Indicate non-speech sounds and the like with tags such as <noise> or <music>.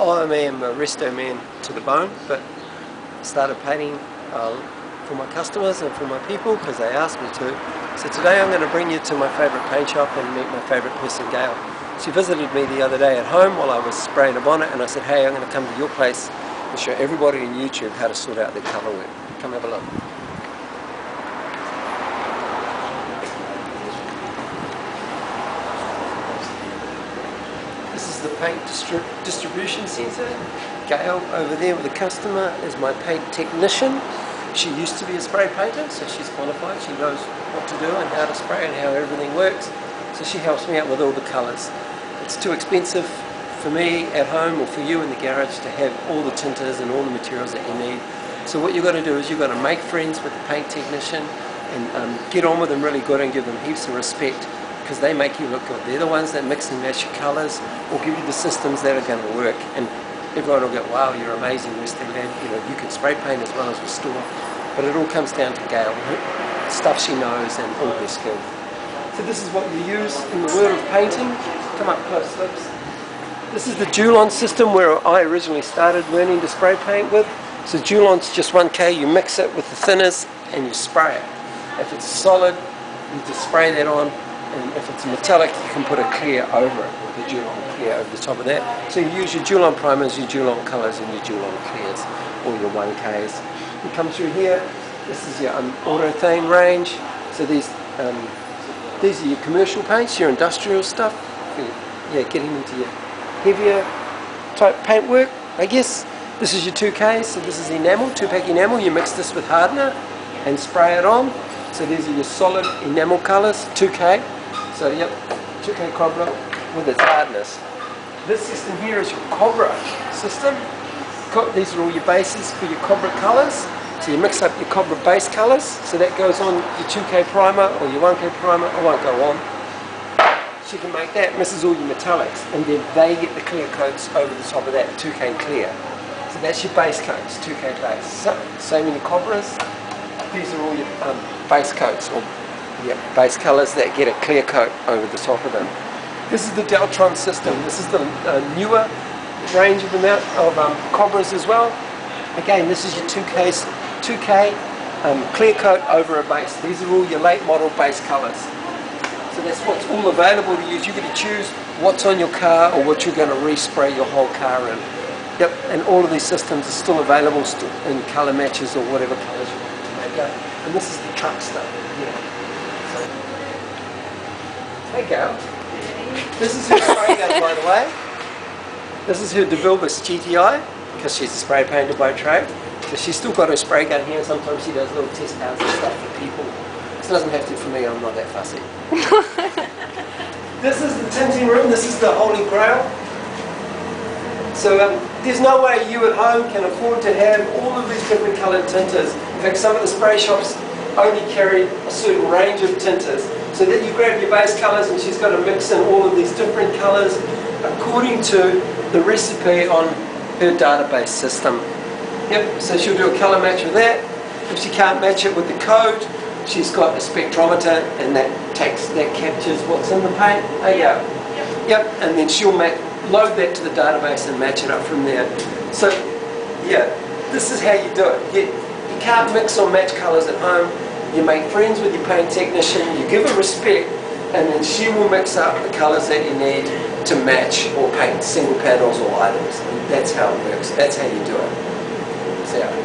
I am a resto man to the bone, but started painting uh, for my customers and for my people because they asked me to. So today I'm going to bring you to my favourite paint shop and meet my favourite person, Gail. She visited me the other day at home while I was spraying a bonnet and I said, hey, I'm going to come to your place and show everybody on YouTube how to sort out their colour work. Come have a look. The paint distri distribution centre. Gail over there with the customer is my paint technician. She used to be a spray painter, so she's qualified. She knows what to do and how to spray and how everything works. So she helps me out with all the colours. It's too expensive for me at home or for you in the garage to have all the tinters and all the materials that you need. So what you've got to do is you've got to make friends with the paint technician and um, get on with them really good and give them heaps of respect because they make you look good. They're the ones that mix and match your colours or give you the systems that are going to work. And everyone will go, wow, you're amazing, Restolad. You know, you can spray paint as well as restore. But it all comes down to Gail, stuff she knows and all her skill. So this is what you use in the world of painting. Come up close, Lips. This is the Dulon system where I originally started learning to spray paint with. So Dulon's just 1K, you mix it with the thinners and you spray it. If it's solid, you just spray that on and if it's metallic you can put a clear over it with the Dulon clear over the top of that. So you use your Dulon primers, your Dulon colours and your Dulon clears or your 1Ks. You come through here, this is your um, autothane range. So these um, these are your commercial paints, your industrial stuff. Yeah, getting into your heavier type paint work, I guess. This is your 2K, so this is enamel, 2-pack enamel. You mix this with hardener and spray it on. So these are your solid enamel colours, 2K. So yep, 2K Cobra with its hardness. This system here is your Cobra system. These are all your bases for your Cobra colours. So you mix up your Cobra base colours. So that goes on your 2K primer or your 1K primer. I won't go on. So you can make that, misses all your metallics. And then they get the clear coats over the top of that 2K clear. So that's your base coats, 2K base. So, same in your Cobras. These are all your um, base coats or base colours that get a clear coat over the top of them. This is the Deltron system. This is the uh, newer range of of um, Cobras as well. Again, this is your 2K, 2K um, clear coat over a base. These are all your late model base colours. So that's what's all available to use. You get to choose what's on your car or what you're going to respray your whole car in. Yep, and all of these systems are still available in colour matches or whatever colours you want to make up. And this is the truck stuff. Yeah. Hey Gail. This is her spray gun by the way. This is her DeVilbiss GTI because she's a spray painter by trade. So she's still got her spray gun here and sometimes she does little test hours and stuff for people. This doesn't have to for me, I'm not that fussy. <laughs> this is the tinting room, this is the holy grail. So um, there's no way you at home can afford to have all of these different coloured tinters. In fact, some of the spray shops only carry a certain range of tinters. So then you grab your base colours and she's got to mix in all of these different colours according to the recipe on her database system. Yep, so she'll do a colour match with that. If she can't match it with the code, she's got a spectrometer and that takes, that captures what's in the paint. Oh yeah. Yep, yep. and then she'll load that to the database and match it up from there. So yeah, this is how you do it. You, you can't mix or match colours at home. You make friends with your paint technician, you give her respect, and then she will mix up the colours that you need to match or paint single panels or items. And that's how it works. That's how you do it.